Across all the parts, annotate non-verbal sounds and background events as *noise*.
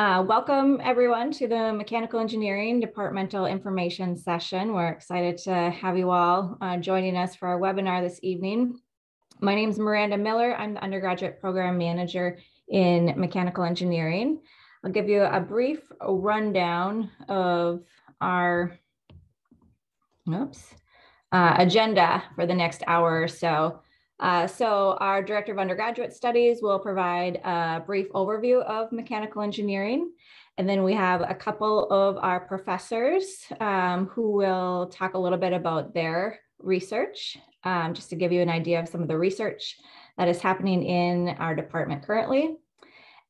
Uh, welcome everyone to the Mechanical Engineering Departmental Information Session. We're excited to have you all uh, joining us for our webinar this evening. My name is Miranda Miller. I'm the undergraduate program manager in mechanical engineering. I'll give you a brief rundown of our oops, uh, agenda for the next hour or so. Uh, so our Director of Undergraduate Studies will provide a brief overview of mechanical engineering. And then we have a couple of our professors um, who will talk a little bit about their research, um, just to give you an idea of some of the research that is happening in our department currently.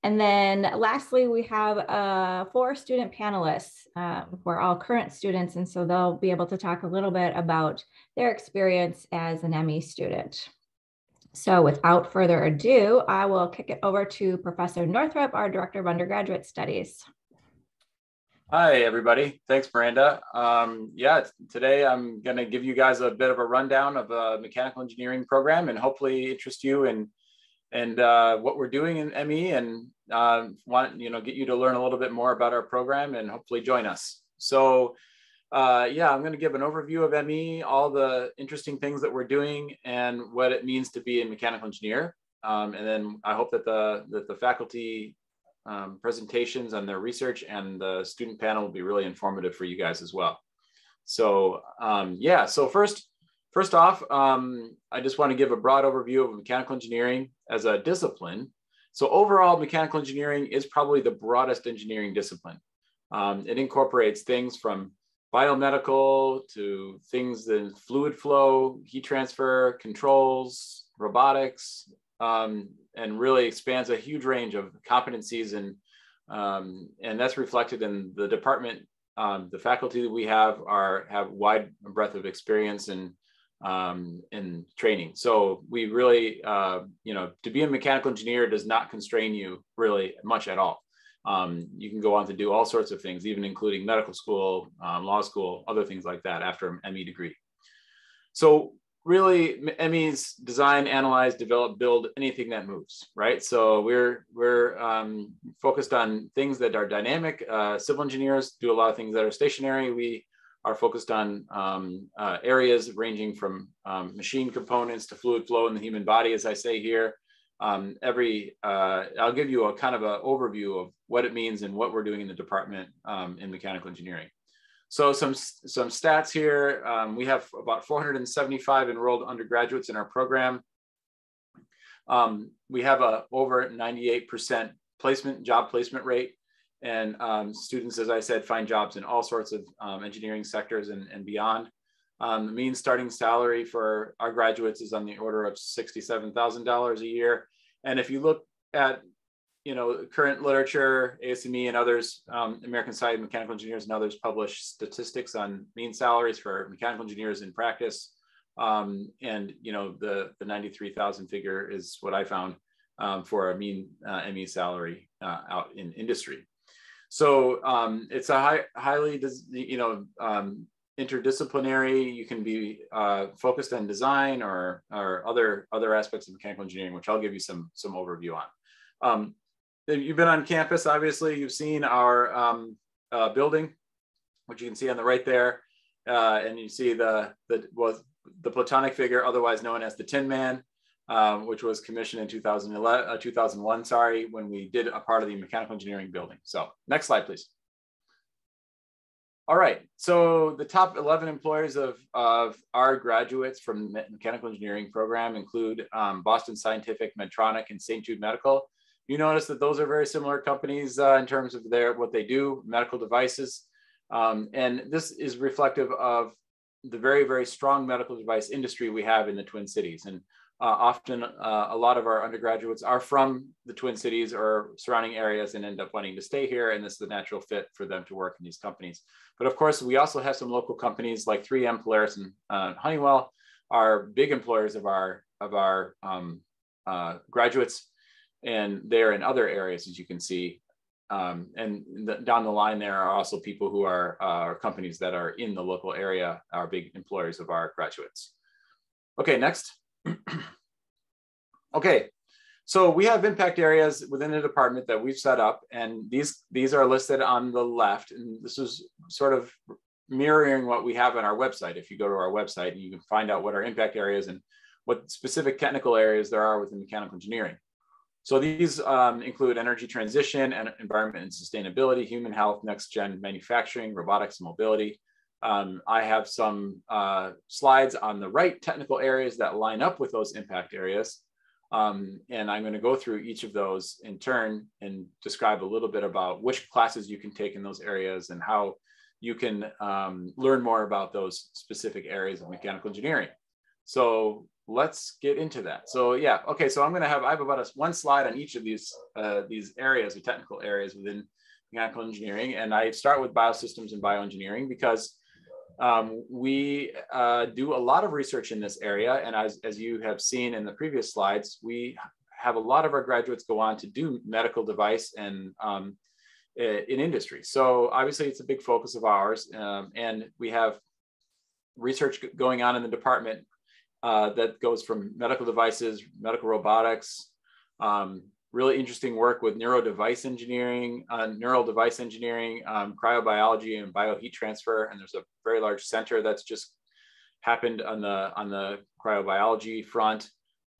And then lastly, we have uh, four student panelists uh, who are all current students. And so they'll be able to talk a little bit about their experience as an ME student. So without further ado, I will kick it over to Professor Northrop, our Director of Undergraduate Studies. Hi, everybody. Thanks, Miranda. Um, yeah, today I'm going to give you guys a bit of a rundown of a mechanical engineering program and hopefully interest you in and uh, what we're doing in ME and uh, want you know get you to learn a little bit more about our program and hopefully join us. So uh, yeah, I'm going to give an overview of ME, all the interesting things that we're doing, and what it means to be a mechanical engineer. Um, and then I hope that the that the faculty um, presentations and their research and the student panel will be really informative for you guys as well. So um, yeah, so first, first off, um, I just want to give a broad overview of mechanical engineering as a discipline. So overall, mechanical engineering is probably the broadest engineering discipline. Um, it incorporates things from biomedical to things in fluid flow, heat transfer, controls, robotics, um, and really expands a huge range of competencies and um, and that's reflected in the department. Um, the faculty that we have are have wide breadth of experience and um, in training. So we really, uh, you know, to be a mechanical engineer does not constrain you really much at all. Um, you can go on to do all sorts of things, even including medical school, um, law school, other things like that after an ME degree. So really ME's design, analyze, develop, build anything that moves, right? So we're, we're um, focused on things that are dynamic. Uh, civil engineers do a lot of things that are stationary. We are focused on um, uh, areas ranging from um, machine components to fluid flow in the human body, as I say here, um, every, uh, I'll give you a kind of an overview of what it means and what we're doing in the department um, in mechanical engineering. So some, some stats here, um, we have about 475 enrolled undergraduates in our program. Um, we have a over 98% placement, job placement rate. And um, students, as I said, find jobs in all sorts of um, engineering sectors and, and beyond. Um, the mean starting salary for our graduates is on the order of $67,000 a year. And if you look at, you know, current literature, ASME and others, um, American Society of Mechanical Engineers and others publish statistics on mean salaries for mechanical engineers in practice. Um, and, you know, the, the 93,000 figure is what I found um, for a mean uh, ME salary uh, out in industry. So um, it's a high, highly, you know, um, interdisciplinary. You can be uh, focused on design or, or other, other aspects of mechanical engineering, which I'll give you some, some overview on. Um, you've been on campus, obviously, you've seen our um, uh, building, which you can see on the right there. Uh, and you see the, the, was the Platonic figure, otherwise known as the Tin Man, um, which was commissioned in 2011, uh, 2001, sorry, when we did a part of the mechanical engineering building. So next slide, please. All right, so the top 11 employers of, of our graduates from mechanical engineering program include um, Boston Scientific, Medtronic, and St. Jude Medical. You notice that those are very similar companies uh, in terms of their what they do, medical devices. Um, and this is reflective of the very, very strong medical device industry we have in the Twin Cities. And often uh, a lot of our undergraduates are from the Twin Cities or surrounding areas and end up wanting to stay here. And this is a natural fit for them to work in these companies. But of course, we also have some local companies like 3M, Polaris, and uh, Honeywell are big employers of our, of our um, uh, graduates. And they're in other areas, as you can see. Um, and the, down the line, there are also people who are uh, companies that are in the local area, are big employers of our graduates. Okay, next. *clears throat* okay, so we have impact areas within the department that we've set up, and these these are listed on the left. And this is sort of mirroring what we have on our website. If you go to our website, and you can find out what our impact areas and what specific technical areas there are within mechanical engineering. So these um, include energy transition and environment and sustainability, human health, next gen manufacturing, robotics and mobility. Um, I have some uh, slides on the right technical areas that line up with those impact areas. Um, and I'm going to go through each of those in turn and describe a little bit about which classes you can take in those areas and how you can um, learn more about those specific areas of mechanical engineering. So let's get into that. So yeah, okay. So I'm going to have I have about a, one slide on each of these uh, these areas or technical areas within mechanical engineering, and I start with biosystems and bioengineering because um, we uh, do a lot of research in this area. And as, as you have seen in the previous slides, we have a lot of our graduates go on to do medical device and um, in industry. So obviously it's a big focus of ours. Um, and we have research going on in the department uh, that goes from medical devices, medical robotics, um, really interesting work with neuro device engineering, uh, neural device engineering, um, cryobiology, and bioheat transfer. And there's a very large center that's just happened on the on the cryobiology front.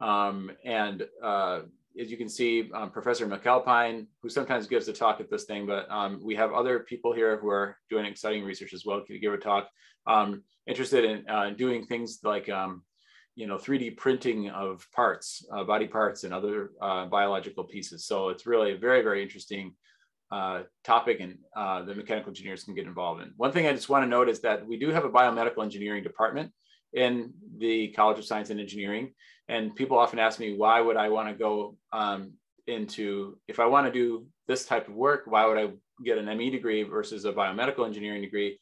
Um, and uh, as you can see, um, Professor McAlpine, who sometimes gives a talk at this thing, but um, we have other people here who are doing exciting research as well. Could give a talk um, interested in uh, doing things like um, you know 3d printing of parts uh, body parts and other uh, biological pieces. So it's really a very very interesting uh, topic and uh, the mechanical engineers can get involved in. One thing i just want to note is that we do have a biomedical engineering department in the college of science and engineering. And people often ask me why would i want to go um, into if i want to do this type of work why would i get an me degree versus a biomedical engineering degree?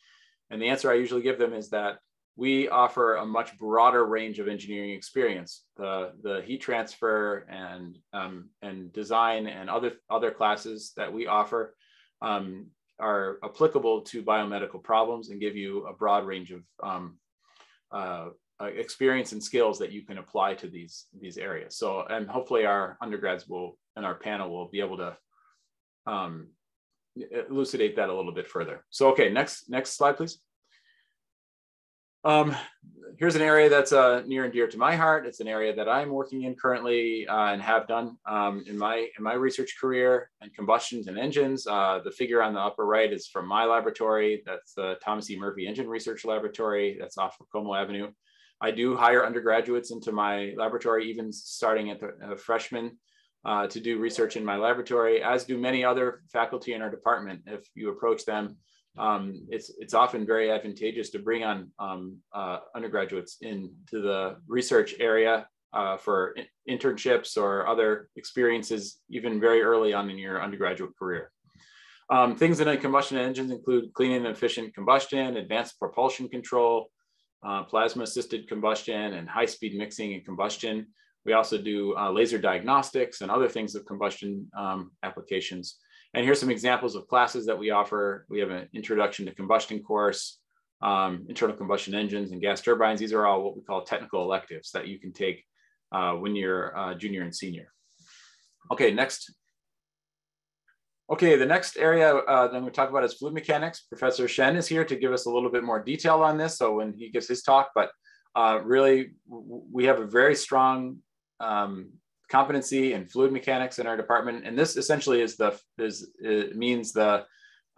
And the answer i usually give them is that we offer a much broader range of engineering experience. The, the heat transfer and, um, and design and other, other classes that we offer um, are applicable to biomedical problems and give you a broad range of um, uh, uh, experience and skills that you can apply to these, these areas. So, and hopefully our undergrads will, and our panel will be able to um, elucidate that a little bit further. So, okay, next, next slide, please. Um, here's an area that's uh, near and dear to my heart. It's an area that I'm working in currently uh, and have done um, in my in my research career and combustions and engines. Uh, the figure on the upper right is from my laboratory. That's the Thomas E. Murphy Engine Research Laboratory. That's off of Como Avenue. I do hire undergraduates into my laboratory, even starting at the freshman, uh, to do research in my laboratory, as do many other faculty in our department. If you approach them, um, it's it's often very advantageous to bring on um, uh, undergraduates into the research area uh, for internships or other experiences, even very early on in your undergraduate career. Um, things in a combustion engines include clean and efficient combustion, advanced propulsion control, uh, plasma-assisted combustion, and high-speed mixing and combustion. We also do uh, laser diagnostics and other things of combustion um, applications. And here's some examples of classes that we offer. We have an introduction to combustion course, um, internal combustion engines and gas turbines. These are all what we call technical electives that you can take uh, when you're uh, junior and senior. Okay, next. Okay, the next area uh, that I'm to talk about is fluid mechanics. Professor Shen is here to give us a little bit more detail on this. So when he gives his talk, but uh, really we have a very strong um, competency in fluid mechanics in our department. And this essentially is the, is, it means the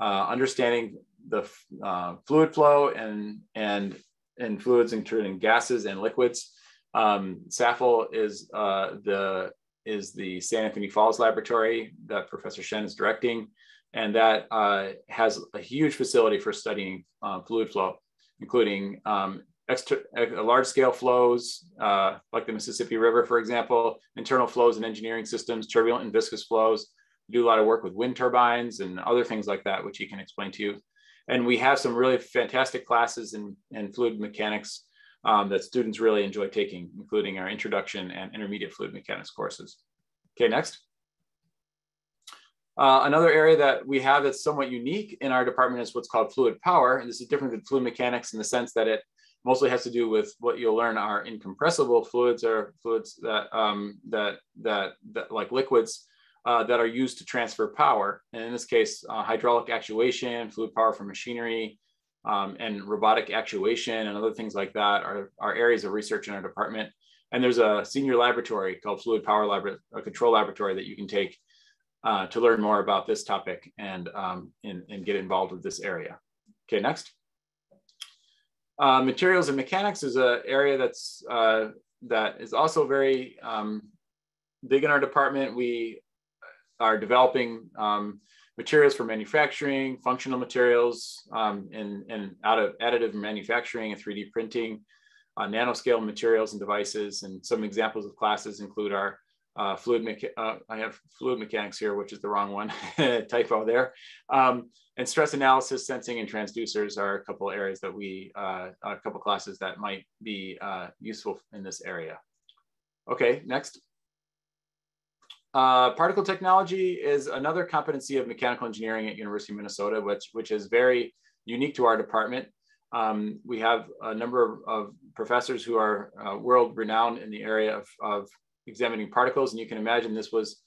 uh, understanding the uh, fluid flow and, and, and fluids including gases and liquids. Um, SAFL is uh, the, is the Saint Anthony Falls laboratory that Professor Shen is directing. And that uh, has a huge facility for studying uh, fluid flow, including um, uh, large scale flows, uh, like the Mississippi River, for example, internal flows and engineering systems, turbulent and viscous flows. We do a lot of work with wind turbines and other things like that, which he can explain to you. And we have some really fantastic classes in, in fluid mechanics um, that students really enjoy taking, including our introduction and intermediate fluid mechanics courses. Okay, next. Uh, another area that we have that's somewhat unique in our department is what's called fluid power. And this is different than fluid mechanics in the sense that it mostly has to do with what you'll learn are incompressible fluids or fluids that, um, that, that, that like liquids uh, that are used to transfer power. And in this case, uh, hydraulic actuation, fluid power for machinery, um, and robotic actuation and other things like that are, are areas of research in our department. And there's a senior laboratory called Fluid Power Lab, a control laboratory that you can take uh, to learn more about this topic and, um, and, and, get involved with this area. Okay, next. Uh, materials and mechanics is an area that's uh, that is also very um, big in our department. We are developing um, materials for manufacturing, functional materials, um, and, and out of additive manufacturing and 3D printing, uh, nanoscale materials and devices. And some examples of classes include our uh, fluid, mecha- uh, I have fluid mechanics here, which is the wrong one, *laughs* typo there. Um, and stress analysis, sensing, and transducers are a couple areas that we, uh, a couple classes that might be uh, useful in this area. Okay, next. Uh, particle technology is another competency of mechanical engineering at University of Minnesota, which, which is very unique to our department. Um, we have a number of, of professors who are uh, world renowned in the area of, of examining particles. And you can imagine this was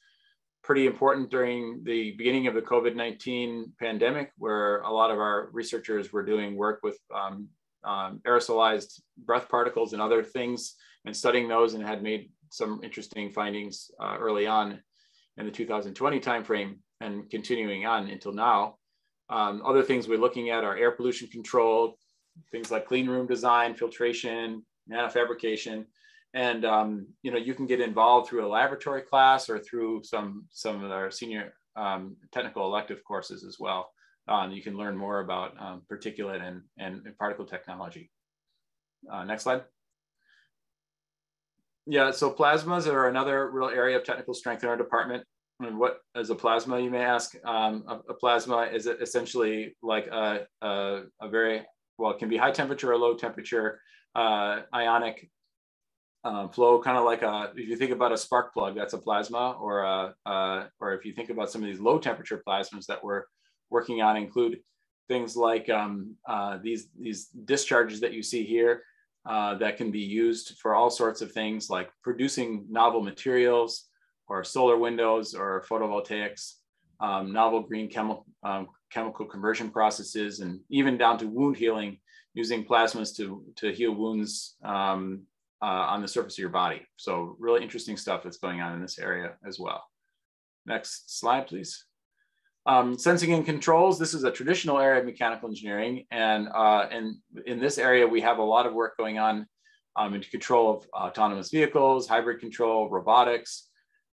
pretty important during the beginning of the COVID-19 pandemic, where a lot of our researchers were doing work with um, um, aerosolized breath particles and other things and studying those and had made some interesting findings uh, early on in the 2020 timeframe and continuing on until now. Um, other things we're looking at are air pollution control, things like clean room design, filtration, nanofabrication. And um, you know, you can get involved through a laboratory class or through some, some of our senior um, technical elective courses as well. Um, you can learn more about um, particulate and, and, particle technology. Uh, next slide. Yeah, so plasmas are another real area of technical strength in our department. And what is a plasma, you may ask? Um, a, a, plasma is essentially like a, a, a, very, well, it can be high temperature or low temperature uh, ionic um, flow, kind of like a, if you think about a spark plug, that's a plasma, or a, uh, or if you think about some of these low temperature plasmas that we're working on include things like um, uh, these, these discharges that you see here. Uh, that can be used for all sorts of things like producing novel materials or solar windows or photovoltaics, um, novel green chemical, um, chemical conversion processes, and even down to wound healing using plasmas to, to heal wounds um, uh, on the surface of your body. So really interesting stuff that's going on in this area as well. Next slide, please. Um, sensing and controls, this is a traditional area of mechanical engineering. And, uh, in this area, we have a lot of work going on um, into control of autonomous vehicles, hybrid control, robotics,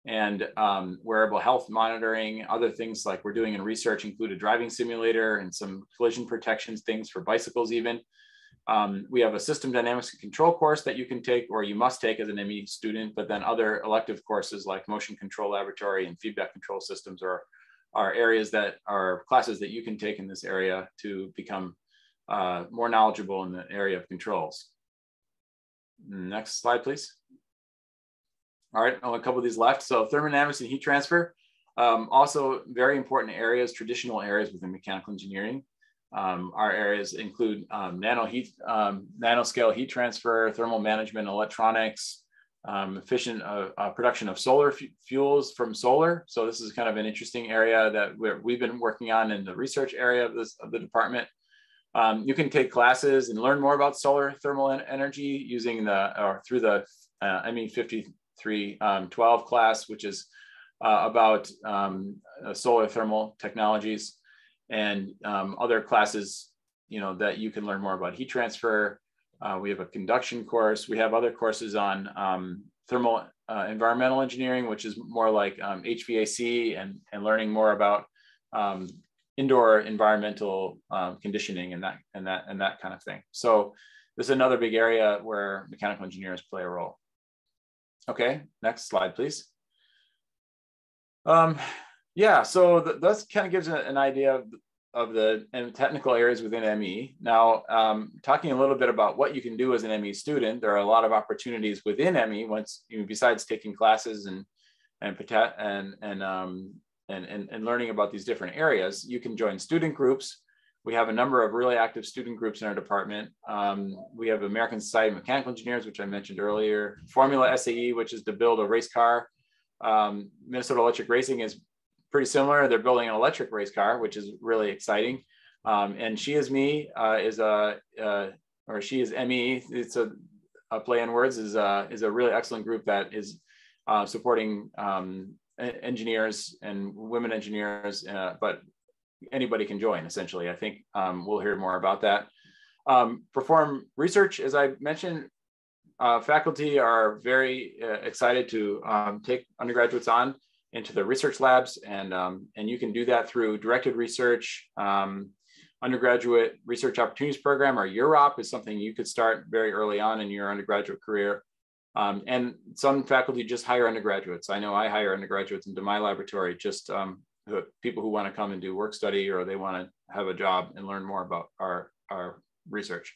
and um, wearable health monitoring. Other things like we're doing in research include a driving simulator and some collision protections things for bicycles even. Um, we have a system dynamics and control course that you can take or you must take as an ME student, but then other elective courses like motion control laboratory and feedback control systems are are areas that are classes that you can take in this area to become uh, more knowledgeable in the area of controls. Next slide, please. All right, only a couple of these left. So thermodynamics and heat transfer, um, also very important areas, traditional areas within mechanical engineering. Um, our areas include um, nano heat, um, nanoscale heat transfer, thermal management, electronics, um, efficient uh, uh, production of solar fuels from solar. So this is kind of an interesting area that we have been working on in the research area of this of the department. Um, you can take classes and learn more about solar thermal energy using the or through the uh, ME 5312 um, class, which is uh, about uh, solar thermal technologies and um, other classes, you know, that you can learn more about heat transfer, uh, we have a conduction course. We have other courses on um, thermal uh, environmental engineering, which is more like um, HVAC and, and learning more about um, indoor environmental um, conditioning and that, and, that, and that kind of thing. So this is another big area where mechanical engineers play a role. Okay, next slide, please. Um, yeah, so th that kind of gives an idea of of the technical areas within ME. Now, um, talking a little bit about what you can do as an ME student, there are a lot of opportunities within ME once you know, besides taking classes and and and and, um, and and and learning about these different areas. You can join student groups we have a number of really active student groups in our department. Um, we have American Society of Mechanical Engineers, which I mentioned earlier, Formula SAE, which is to build a race car. Um, Minnesota Electric Racing is pretty similar. They're building an electric race car, which is really exciting. Um, and She Is Me uh, is a, uh, or She Is ME, it's a, a play in words, is a, is a really excellent group that is uh, supporting um, engineers and women engineers, uh, but anybody can join essentially. I think um, we'll hear more about that. Um, perform research, as I mentioned, uh, faculty are very uh, excited to um, take undergraduates on into the research labs and, um, and you can do that through directed research, um, undergraduate research opportunities program or UROP is something you could start very early on in your undergraduate career. Um, and some faculty just hire undergraduates. I know I hire undergraduates into my laboratory just um, people who want to come and do work study or they want to have a job and learn more about our, our research.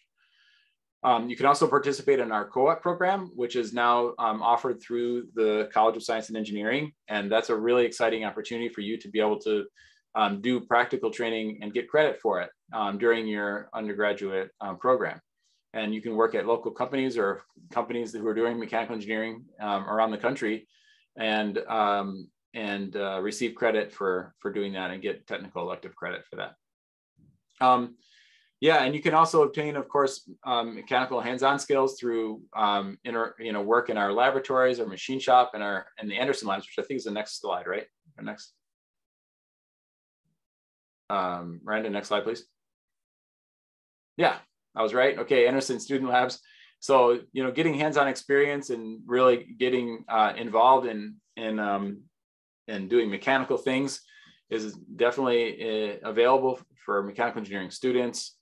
Um, you can also participate in our co-op program, which is now um, offered through the College of Science and Engineering. And that's a really exciting opportunity for you to be able to um, do practical training and get credit for it um, during your undergraduate um, program. And you can work at local companies or companies who are doing mechanical engineering um, around the country and and uh, receive credit for for doing that and get technical elective credit for that. Yeah, and you can also obtain, of course, um, mechanical hands-on skills through um, inter, you know work in our laboratories or machine shop and our and the Anderson labs, which I think is the next slide, right? Or next. Um, Miranda, next slide, please. Yeah, I was right. Okay, Anderson Student Labs. So you know, getting hands-on experience and really getting uh, involved in in um, and doing mechanical things is definitely uh, available for mechanical engineering students.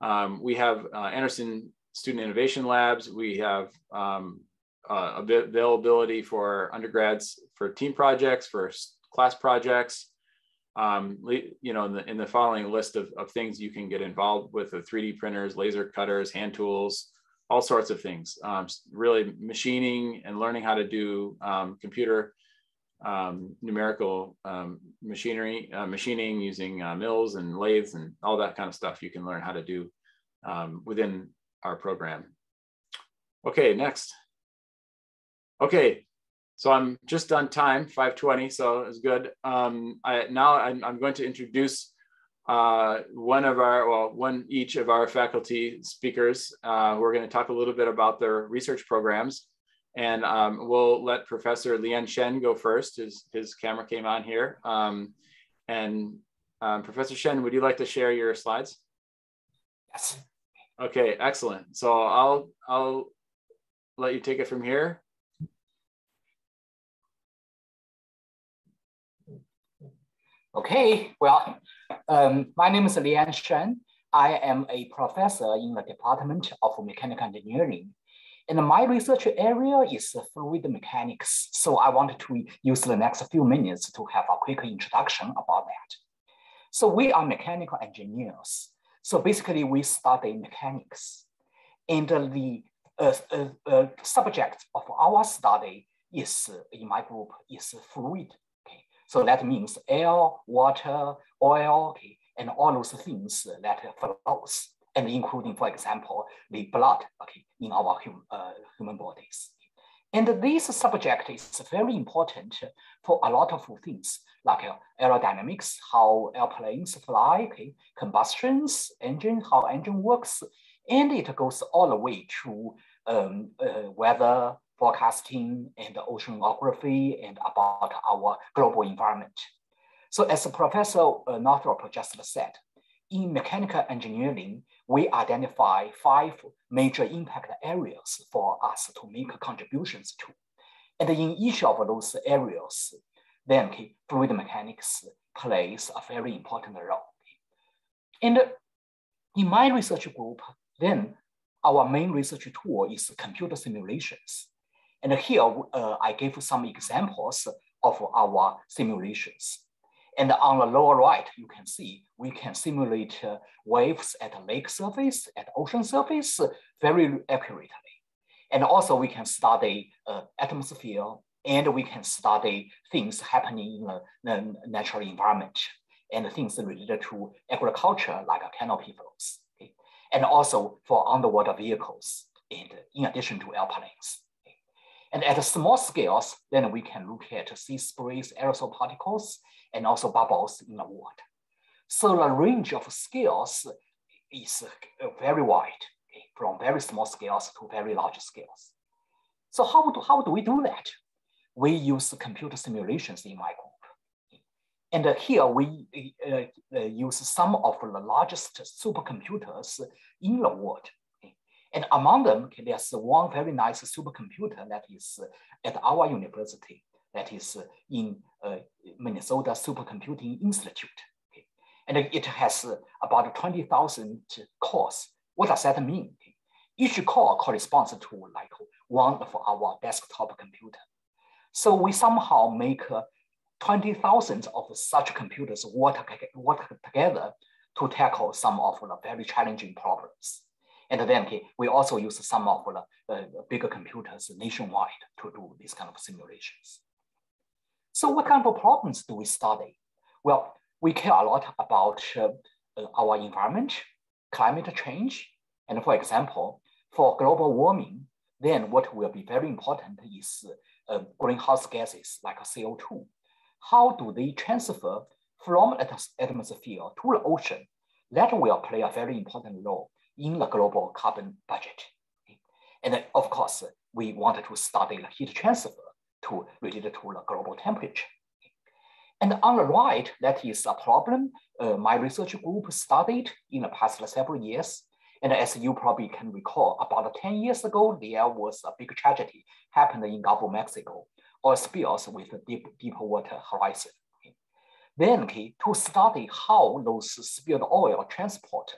Um, we have uh, Anderson Student Innovation Labs. We have um, uh, availability for undergrads for team projects, for class projects. Um, you know, in the, in the following list of, of things you can get involved with the 3D printers, laser cutters, hand tools, all sorts of things. Um, really machining and learning how to do um, computer um, numerical um, machinery, uh, machining using uh, mills and lathes and all that kind of stuff you can learn how to do um, within our program. Okay, next. Okay, so I'm just on time, 520, so it's good. Um, I, now I'm, I'm, going to introduce uh, one of our, well, one each of our faculty speakers. Uh, we're gonna talk a little bit about their research programs. And um, we'll let Professor Lian Shen go first. His, his camera came on here. Um, and um, Professor Shen, would you like to share your slides? Yes. Okay, excellent. So I'll, I'll let you take it from here. Okay, well, um, my name is Lian Shen. I am a professor in the Department of Mechanical Engineering and my research area is fluid mechanics. So I wanted to use the next few minutes to have a quick introduction about that. So we are mechanical engineers. So basically we study mechanics. And the uh, uh, uh, subject of our study is, in my group, is fluid. Okay? So that means air, water, oil, okay? and all those things that flows and including, for example, the blood okay, in our hum, uh, human bodies. And this subject is very important for a lot of things like aerodynamics, how airplanes fly, okay, combustions, engine, how engine works, and it goes all the way to um, uh, weather forecasting and oceanography and about our global environment. So as Professor Northrop just said, in mechanical engineering, we identify five major impact areas for us to make contributions to. And in each of those areas, then okay, fluid mechanics plays a very important role. And in my research group, then our main research tool is computer simulations. And here uh, I gave some examples of our simulations. And on the lower right, you can see we can simulate uh, waves at lake surface, at ocean surface very accurately. And also we can study uh, atmosphere and we can study things happening in the, natural environment. and things related to agriculture like canopy flows. Okay? And also for underwater vehicles, and in addition to airplanes. Okay? And at small scales, then we can look at sea sprays, aerosol particles, and also bubbles in the water. So the range of scales is very wide, okay? from very small scales to very large scales. So how do, how do we do that? We use computer simulations in my group. And here we uh, uh, use some of the largest supercomputers in the world. And among them, there's one very nice supercomputer that is at our university, that is in uh, Minnesota Supercomputing Institute. Okay? And it has about 20,000 cores. What does that mean? Each core corresponds to like one of our desktop computer. So we somehow make uh, 20,000 of such computers work, work together to tackle some of the very challenging problems. And then okay, we also use some of the uh, bigger computers nationwide to do these kind of simulations. So what kind of problems do we study? Well, we care a lot about uh, our environment, climate change, and for example, for global warming, then what will be very important is uh, greenhouse gases like CO2. How do they transfer from the atmosphere to the ocean? That will play a very important role in the global carbon budget. And of course, we wanted to study the heat transfer to related to the global temperature. And on the right, that is a problem uh, my research group studied in the past several years. And as you probably can recall, about 10 years ago, there was a big tragedy happened in Gulf Mexico, oil spills with deep, deep water horizon. Then okay, to study how those spilled oil transport,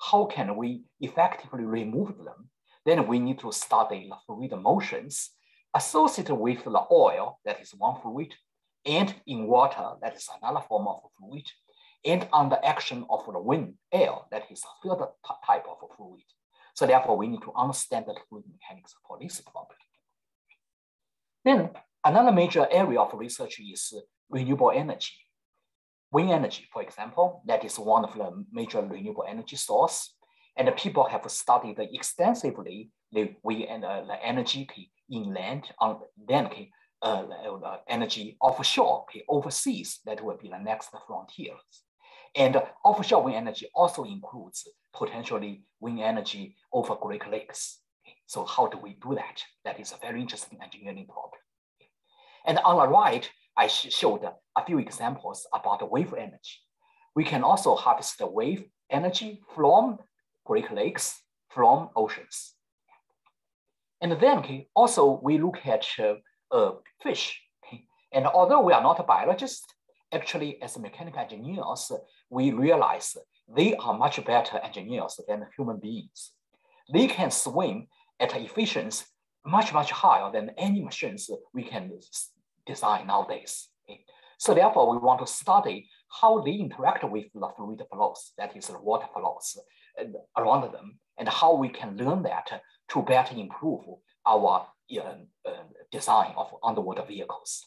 how can we effectively remove them? Then we need to study the fluid motions associated with the oil, that is one fluid, and in water, that is another form of fluid, and on the action of the wind, air, that is a third type of fluid. So therefore, we need to understand the fluid mechanics for this problem. Then another major area of research is renewable energy. Wind energy, for example, that is one of the major renewable energy source. And people have studied extensively the wind and uh, the energy inland, on then uh, uh, energy offshore, overseas, that will be the next frontiers. And offshore wind energy also includes potentially wind energy over Great Lakes. So how do we do that? That is a very interesting engineering problem. And on the right, I showed a few examples about wave energy. We can also harvest the wave energy from Great Lakes, from oceans. And then okay, also we look at uh, uh, fish. Okay? And although we are not biologists, actually as mechanical engineers, we realize they are much better engineers than human beings. They can swim at efficiency much, much higher than any machines we can design nowadays. Okay? So therefore, we want to study how they interact with the fluid flows, that is the water flows around them, and how we can learn that to better improve our uh, uh, design of underwater vehicles.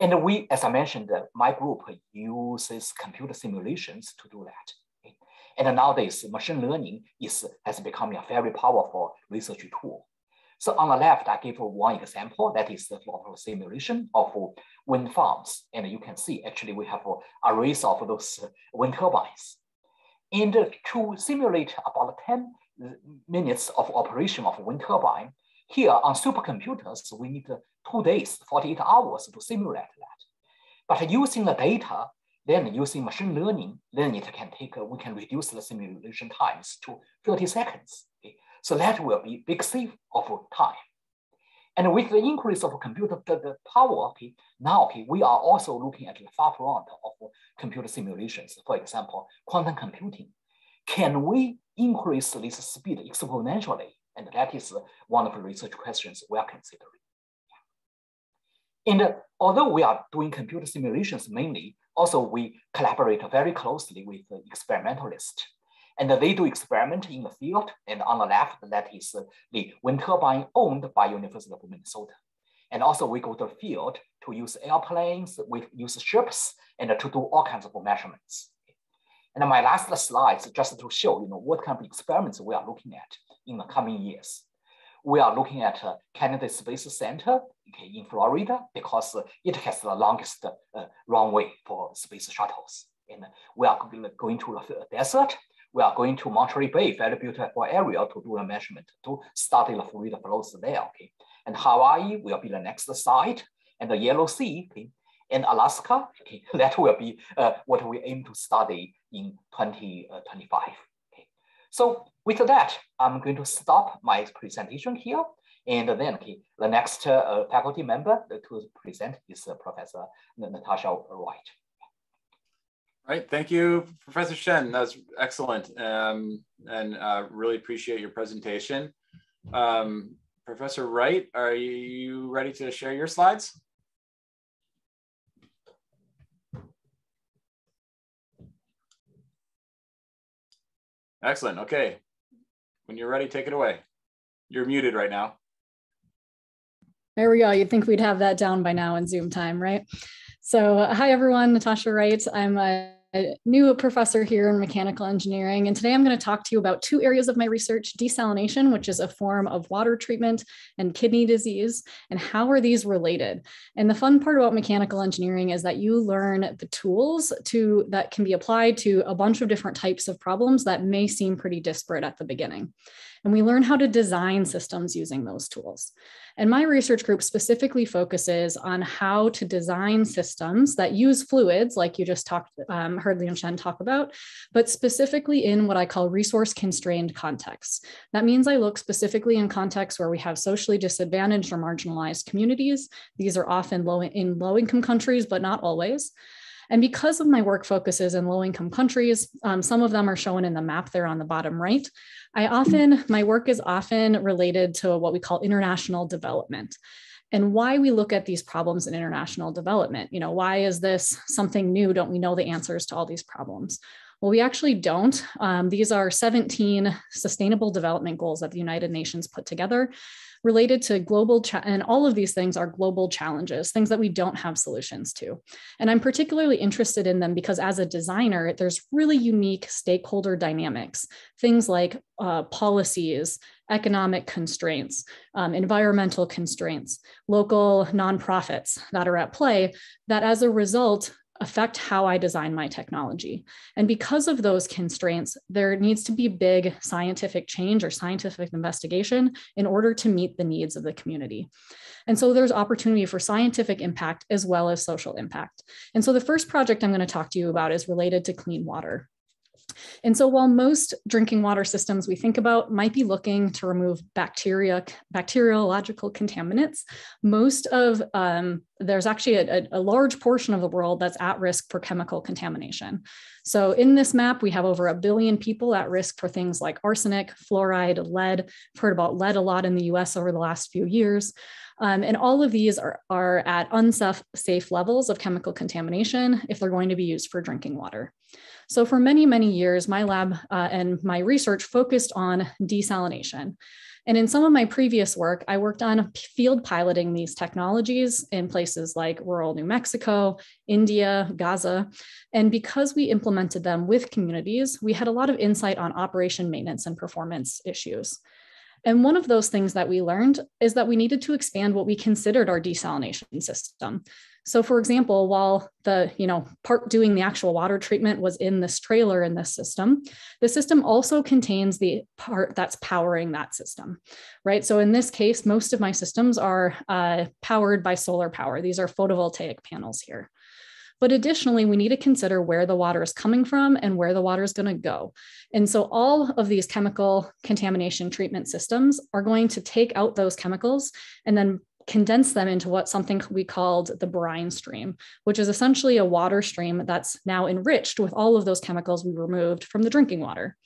And we, as I mentioned, my group uses computer simulations to do that. And nowadays, machine learning is, has become a very powerful research tool. So on the left, I give one example that is the simulation of wind farms. And you can see actually we have arrays of those wind turbines. And to simulate about 10 minutes of operation of wind turbine, here on supercomputers, we need two days, 48 hours to simulate that. But using the data, then using machine learning, then it can take, we can reduce the simulation times to 30 seconds. Okay? So that will be big save of time. And with the increase of computer the power, okay, now okay, we are also looking at the far front of computer simulations. For example, quantum computing. Can we increase this speed exponentially and that is one of the research questions we are considering. And although we are doing computer simulations mainly, also we collaborate very closely with the experimentalists. And they do experiment in the field. And on the left, that is the wind turbine owned by University of Minnesota. And also we go to the field to use airplanes, we use ships, and to do all kinds of measurements. And my last slide is just to show you know, what kind of experiments we are looking at in the coming years. We are looking at uh, Kennedy Space Center okay, in Florida because it has the longest uh, runway for space shuttles. And we are going to the desert. We are going to Monterey Bay, very beautiful area to do a measurement, to study the fluid flows there. Okay. And Hawaii will be the next site, and the Yellow Sea, okay, and Alaska, okay, *laughs* that will be uh, what we aim to study in 2025. Okay. So with that, I'm going to stop my presentation here. And then okay, the next uh, faculty member to present is uh, Professor Natasha Wright. Right, thank you, Professor Shen. That's excellent, um, and uh, really appreciate your presentation. Um, Professor Wright, are you ready to share your slides? Excellent. Okay. When you're ready, take it away. You're muted right now. There we go. You'd think we'd have that down by now in Zoom time, right? So, hi everyone, Natasha Wright. I'm a new professor here in mechanical engineering, and today I'm going to talk to you about two areas of my research, desalination, which is a form of water treatment, and kidney disease, and how are these related? And the fun part about mechanical engineering is that you learn the tools to that can be applied to a bunch of different types of problems that may seem pretty disparate at the beginning. And we learn how to design systems using those tools. And my research group specifically focuses on how to design systems that use fluids, like you just talked, um, heard Lian Shen talk about, but specifically in what I call resource constrained contexts. That means I look specifically in contexts where we have socially disadvantaged or marginalized communities. These are often low in low income countries, but not always. And because of my work focuses in low income countries, um, some of them are shown in the map there on the bottom right. I often, my work is often related to what we call international development and why we look at these problems in international development. You know, why is this something new? Don't we know the answers to all these problems? Well, we actually don't. Um, these are 17 sustainable development goals that the United Nations put together related to global, cha- and all of these things are global challenges, things that we don't have solutions to. And I'm particularly interested in them because as a designer, there's really unique stakeholder dynamics, things like uh, policies, economic constraints, um, environmental constraints, local nonprofits that are at play, that as a result, affect how I design my technology. And because of those constraints, there needs to be big scientific change or scientific investigation in order to meet the needs of the community. And so there's opportunity for scientific impact as well as social impact. And so the first project I'm going to talk to you about is related to clean water. And so while most drinking water systems we think about might be looking to remove bacteria, bacteriological contaminants, most of um, there's actually a, a, large portion of the world that's at risk for chemical contamination. So in this map, we have over a billion people at risk for things like arsenic, fluoride, lead. I've heard about lead a lot in the US over the last few years. Um, and all of these are, are at unsafe levels of chemical contamination if they're going to be used for drinking water. So for many, many years, my lab uh, and my research focused on desalination. And in some of my previous work, I worked on field piloting these technologies in places like rural New Mexico, India, Gaza. And because we implemented them with communities, we had a lot of insight on operation maintenance and performance issues. And one of those things that we learned is that we needed to expand what we considered our desalination system. So for example, while the, you know, part doing the actual water treatment was in this trailer in this system, the system also contains the part that's powering that system, right? So in this case, most of my systems are uh, powered by solar power. These are photovoltaic panels here. But additionally, we need to consider where the water is coming from and where the water is going to go. And so all of these chemical contamination treatment systems are going to take out those chemicals and then condense them into what something we called the brine stream, which is essentially a water stream that's now enriched with all of those chemicals we removed from the drinking water.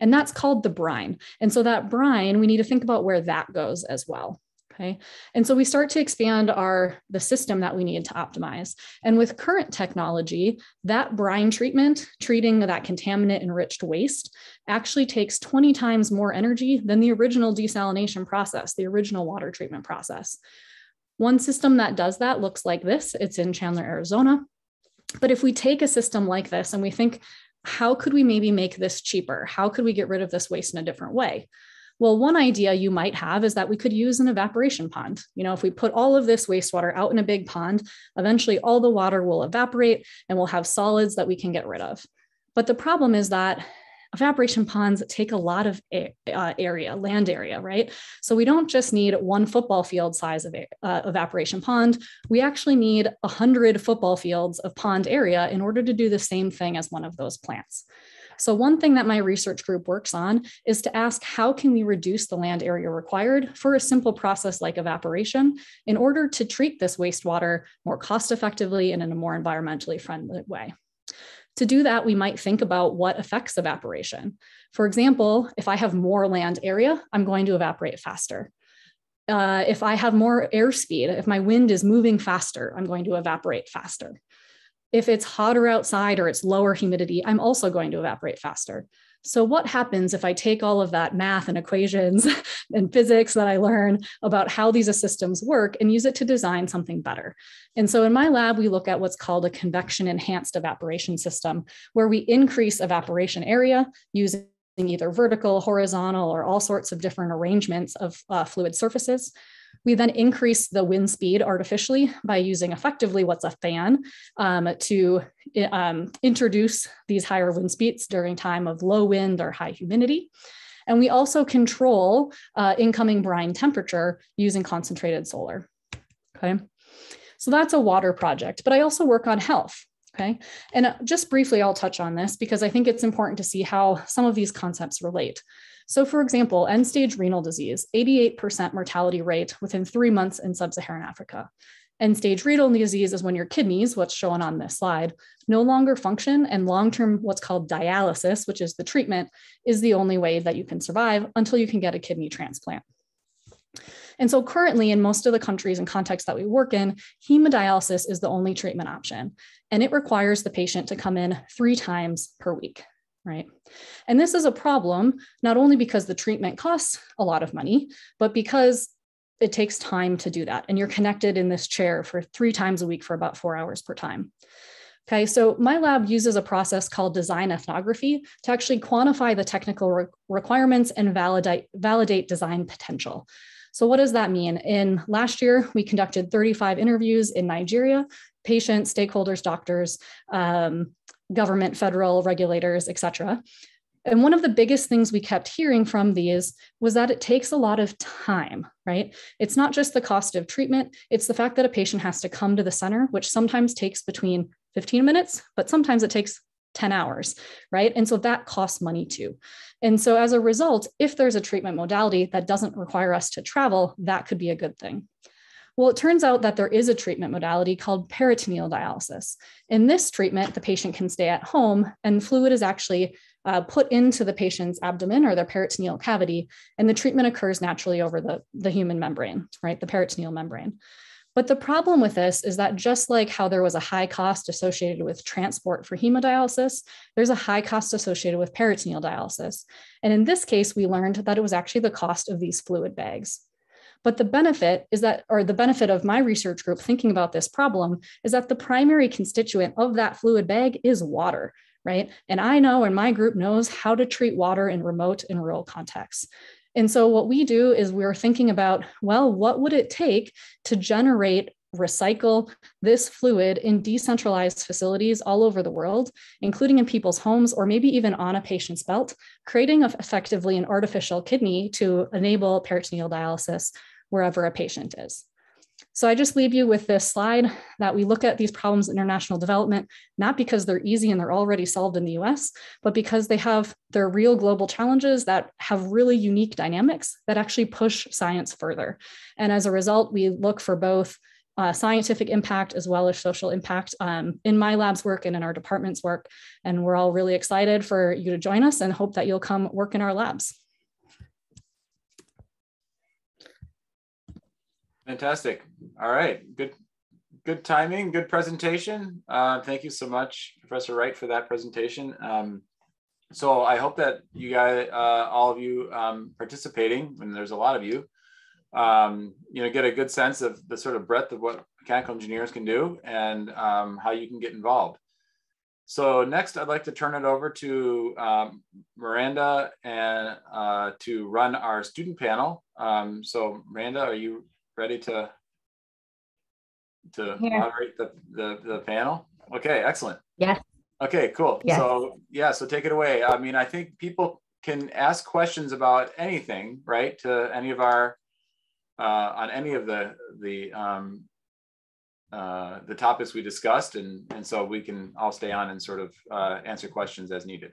And that's called the brine. And so that brine, we need to think about where that goes as well. Okay. And so we start to expand our the system that we need to optimize. And with current technology, that brine treatment, treating that contaminant enriched waste, actually takes 20 times more energy than the original desalination process, the original water treatment process. One system that does that looks like this. It's in Chandler, Arizona. But if we take a system like this and we think, how could we maybe make this cheaper? How could we get rid of this waste in a different way? Well, one idea you might have is that we could use an evaporation pond. You know, if we put all of this wastewater out in a big pond, eventually all the water will evaporate and we'll have solids that we can get rid of. But the problem is that evaporation ponds take a lot of uh, area, land area, right? So we don't just need one football field size of uh, evaporation pond. We actually need 100 football fields of pond area in order to do the same thing as one of those plants. So one thing that my research group works on is to ask how can we reduce the land area required for a simple process like evaporation in order to treat this wastewater more cost effectively and in a more environmentally friendly way. To do that, we might think about what affects evaporation. For example, if I have more land area, I'm going to evaporate faster. Uh, if I have more airspeed, if my wind is moving faster, I'm going to evaporate faster. If it's hotter outside or it's lower humidity, I'm also going to evaporate faster. So, what happens if I take all of that math and equations *laughs* and physics that I learn about how these systems work and use it to design something better? And so, in my lab, we look at what's called a convection enhanced evaporation system, where we increase evaporation area using either vertical, horizontal, or all sorts of different arrangements of uh, fluid surfaces. We then increase the wind speed artificially by using effectively what's a fan um, to um, introduce these higher wind speeds during time of low wind or high humidity. And we also control uh, incoming brine temperature using concentrated solar. Okay, so that's a water project, but I also work on health. Okay, and uh, just briefly, I'll touch on this because I think it's important to see how some of these concepts relate. So, for example, end stage renal disease, 88% mortality rate within three months in sub Saharan Africa. End stage renal disease is when your kidneys, what's shown on this slide, no longer function, and long term, what's called dialysis, which is the treatment, is the only way that you can survive until you can get a kidney transplant. And so, currently, in most of the countries and contexts that we work in, hemodialysis is the only treatment option, and it requires the patient to come in three times per week right? And this is a problem not only because the treatment costs a lot of money, but because it takes time to do that. And you're connected in this chair for three times a week for about four hours per time. Okay, so my lab uses a process called design ethnography to actually quantify the technical re requirements and validate, validate design potential. So what does that mean? In last year, we conducted 35 interviews in Nigeria, patients, stakeholders, doctors, um, government, federal regulators, et cetera. And one of the biggest things we kept hearing from these was that it takes a lot of time, right? It's not just the cost of treatment, it's the fact that a patient has to come to the center, which sometimes takes between 15 minutes, but sometimes it takes 10 hours, right? And so that costs money too. And so as a result, if there's a treatment modality that doesn't require us to travel, that could be a good thing. Well, it turns out that there is a treatment modality called peritoneal dialysis. In this treatment, the patient can stay at home and fluid is actually uh, put into the patient's abdomen or their peritoneal cavity, and the treatment occurs naturally over the, the human membrane, right? The peritoneal membrane. But the problem with this is that just like how there was a high cost associated with transport for hemodialysis, there's a high cost associated with peritoneal dialysis. And in this case, we learned that it was actually the cost of these fluid bags. But the benefit is that, or the benefit of my research group thinking about this problem is that the primary constituent of that fluid bag is water, right? And I know, and my group knows how to treat water in remote and rural contexts. And so what we do is we're thinking about, well, what would it take to generate recycle this fluid in decentralized facilities all over the world, including in people's homes or maybe even on a patient's belt, creating effectively an artificial kidney to enable peritoneal dialysis wherever a patient is. So I just leave you with this slide that we look at these problems in international development, not because they're easy and they're already solved in the US, but because they have their real global challenges that have really unique dynamics that actually push science further. And as a result, we look for both uh, scientific impact as well as social impact um, in my lab's work and in our department's work. And we're all really excited for you to join us and hope that you'll come work in our labs. Fantastic. All right. Good good timing, good presentation. Uh, thank you so much, Professor Wright, for that presentation. Um, so I hope that you guys, uh, all of you um, participating, and there's a lot of you, um, you know, get a good sense of the sort of breadth of what mechanical engineers can do and um, how you can get involved. So next, I'd like to turn it over to um, Miranda and uh, to run our student panel. Um, so Miranda, are you ready to to moderate the, the, the panel? Okay, excellent. Yes. Okay, cool. Yes. So yeah, so take it away. I mean, I think people can ask questions about anything, right? To any of our uh, on any of the the um, uh, the topics we discussed, and and so we can all stay on and sort of uh, answer questions as needed.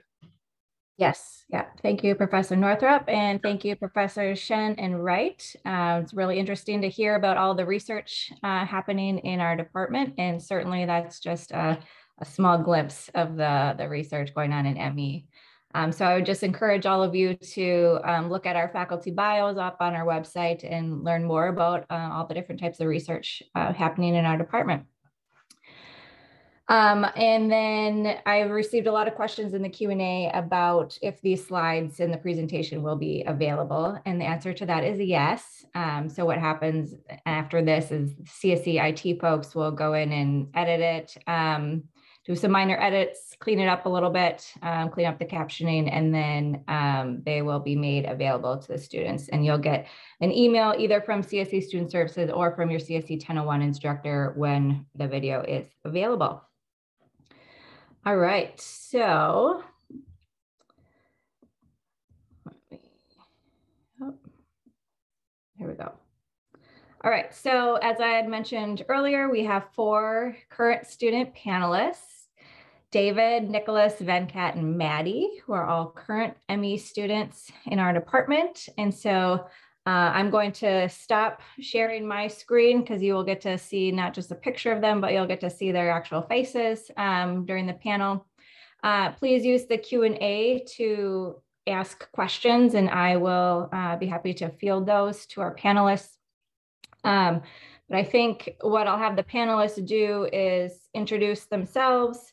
Yes, yeah. Thank you, Professor Northrop, and thank you, Professor Shen and Wright. Uh, it's really interesting to hear about all the research uh, happening in our department, and certainly that's just a, a, small glimpse of the, the research going on in ME. Um, so I would just encourage all of you to um, look at our faculty bios up on our website and learn more about uh, all the different types of research uh, happening in our department. Um, and then I received a lot of questions in the Q&A about if these slides in the presentation will be available. And the answer to that is yes. Um, so what happens after this is CSE IT folks will go in and edit it, um, do some minor edits, clean it up a little bit, um, clean up the captioning, and then um, they will be made available to the students. And you'll get an email either from CSE Student Services or from your CSE 1001 instructor when the video is available. All right, so oh, here we go. All right, so as I had mentioned earlier, we have four current student panelists, David, Nicholas, Venkat, and Maddie, who are all current ME students in our department. And so uh, I'm going to stop sharing my screen because you will get to see not just a picture of them, but you'll get to see their actual faces um, during the panel. Uh, please use the Q&A to ask questions and I will uh, be happy to field those to our panelists. Um, but I think what I'll have the panelists do is introduce themselves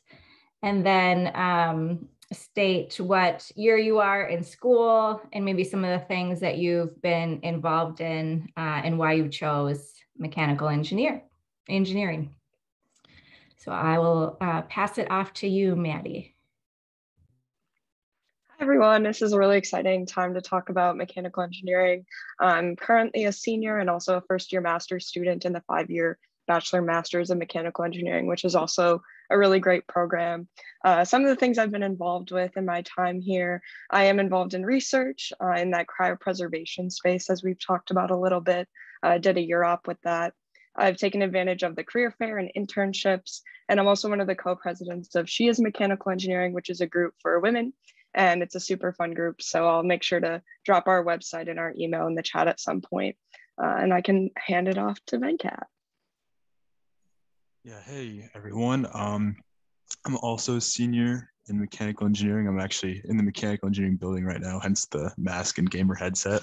and then um, state what year you are in school and maybe some of the things that you've been involved in uh, and why you chose mechanical engineer engineering. So I will uh, pass it off to you, Maddie. Hi everyone, this is a really exciting time to talk about mechanical engineering. I'm currently a senior and also a first year master's student in the five year Bachelor Masters in Mechanical Engineering, which is also a really great program. Uh, some of the things I've been involved with in my time here, I am involved in research uh, in that cryopreservation space, as we've talked about a little bit. I did a year up with that. I've taken advantage of the career fair and internships, and I'm also one of the co-presidents of She is Mechanical Engineering, which is a group for women, and it's a super fun group. So I'll make sure to drop our website and our email in the chat at some point, uh, and I can hand it off to Venkat. Yeah, hey everyone. Um, I'm also a senior in mechanical engineering. I'm actually in the mechanical engineering building right now, hence the mask and gamer headset.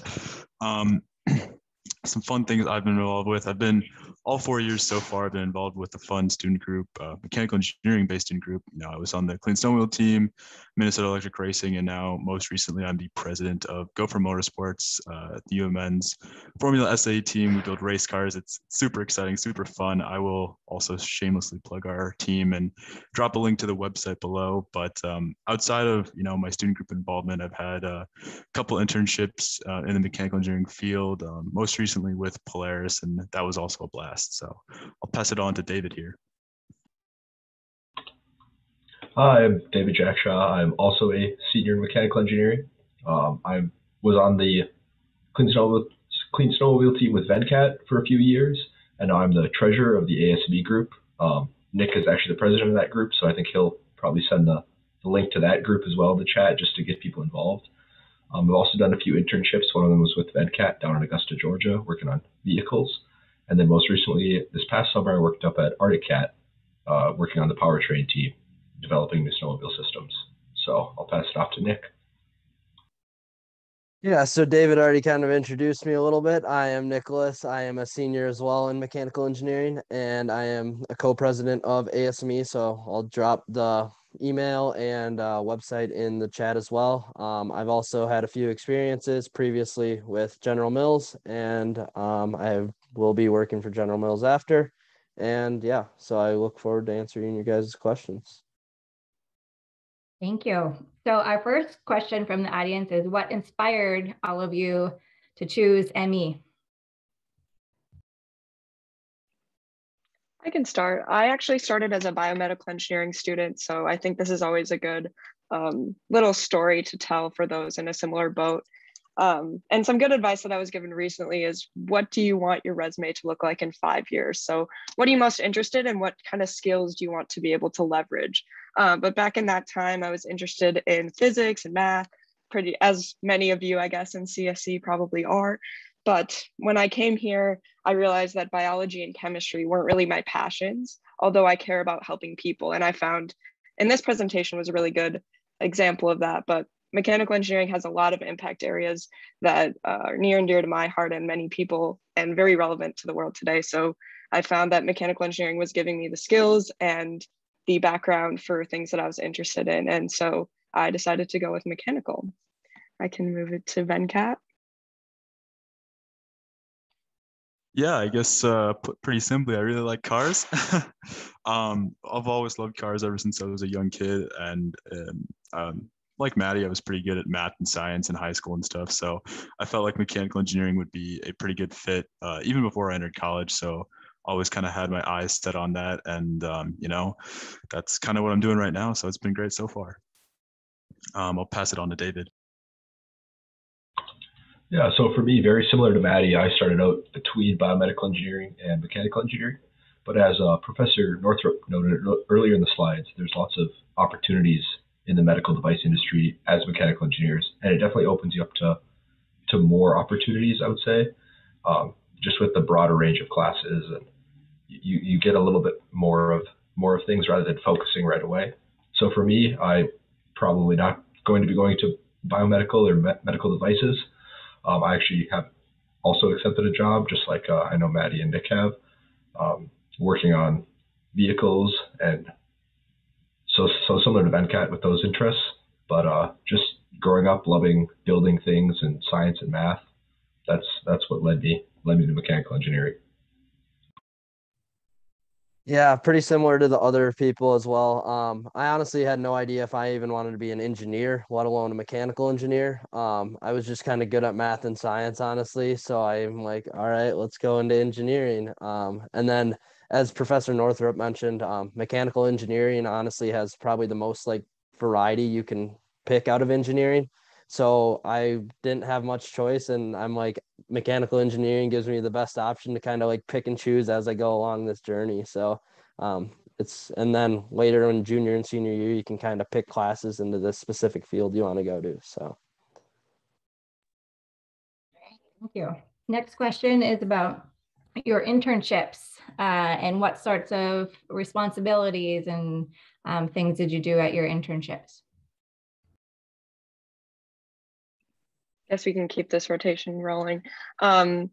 Um, *clears throat* some fun things I've been involved with. I've been all four years so far. I've been involved with the fun student group, uh, mechanical engineering based student group. You know, I was on the Clean Snowmobile team, Minnesota Electric Racing, and now most recently I'm the president of Gopher Motorsports, uh, the UMN's Formula SAE team. We build race cars. It's super exciting, super fun. I will also shamelessly plug our team and drop a link to the website below. But um, outside of you know my student group involvement, I've had a couple internships uh, in the mechanical engineering field. Um, most recently with Polaris, and that was also a blast. So I'll pass it on to David here. Hi, I'm David Jackshaw. I'm also a senior in mechanical engineering. Um, I was on the Clean Snowmobile, Clean Snowmobile team with Venkat for a few years, and now I'm the treasurer of the ASME group. Um, Nick is actually the president of that group, so I think he'll probably send the, the link to that group as well the chat just to get people involved. Um, I've also done a few internships. One of them was with Venkat down in Augusta, Georgia, working on vehicles. And then most recently, this past summer, I worked up at Arctic Cat, uh, working on the powertrain team, developing new snowmobile systems. So I'll pass it off to Nick. Yeah, so David already kind of introduced me a little bit. I am Nicholas. I am a senior as well in mechanical engineering, and I am a co-president of ASME. So I'll drop the email and uh, website in the chat as well. Um, I've also had a few experiences previously with General Mills, and um, I will be working for General Mills after. And yeah, so I look forward to answering your guys' questions. Thank you. So our first question from the audience is what inspired all of you to choose ME? I can start. I actually started as a biomedical engineering student, so I think this is always a good um, little story to tell for those in a similar boat. Um, and some good advice that I was given recently is what do you want your resume to look like in five years? So, what are you most interested in? What kind of skills do you want to be able to leverage? Uh, but back in that time, I was interested in physics and math, pretty as many of you, I guess, in CSE probably are. But when I came here, I realized that biology and chemistry weren't really my passions, although I care about helping people. And I found in this presentation was a really good example of that. But mechanical engineering has a lot of impact areas that uh, are near and dear to my heart and many people and very relevant to the world today. So I found that mechanical engineering was giving me the skills and the background for things that I was interested in. And so I decided to go with mechanical. I can move it to Venkat. Yeah, I guess uh, pretty simply, I really like cars. *laughs* um, I've always loved cars ever since I was a young kid, and um, um, like Maddie, I was pretty good at math and science in high school and stuff. So I felt like mechanical engineering would be a pretty good fit, uh, even before I entered college. So always kind of had my eyes set on that, and um, you know, that's kind of what I'm doing right now. So it's been great so far. Um, I'll pass it on to David. Yeah, so for me, very similar to Maddie, I started out between biomedical engineering and mechanical engineering. But as uh, Professor Northrop noted earlier in the slides, there's lots of opportunities in the medical device industry as mechanical engineers, and it definitely opens you up to to more opportunities. I would say, um, just with the broader range of classes, and you you get a little bit more of more of things rather than focusing right away. So for me, I probably not going to be going to biomedical or me- medical devices. Um, I actually have also accepted a job, just like uh, I know Maddie and Nick have, um, working on vehicles and so so similar to Venkat with those interests. But uh, just growing up loving building things and science and math, that's that's what led me led me to mechanical engineering. Yeah, pretty similar to the other people as well. Um, I honestly had no idea if I even wanted to be an engineer, let alone a mechanical engineer. Um, I was just kind of good at math and science, honestly. So I'm like, all right, let's go into engineering. Um, and then, as Professor Northrop mentioned, um, mechanical engineering honestly has probably the most like variety you can pick out of engineering. So I didn't have much choice, and I'm like, mechanical engineering gives me the best option to kind of like pick and choose as I go along this journey. So um, it's and then later in junior and senior year, you can kind of pick classes into the specific field you want to go to. So. Thank you. Next question is about your internships uh, and what sorts of responsibilities and um, things did you do at your internships? Guess we can keep this rotation rolling. Um,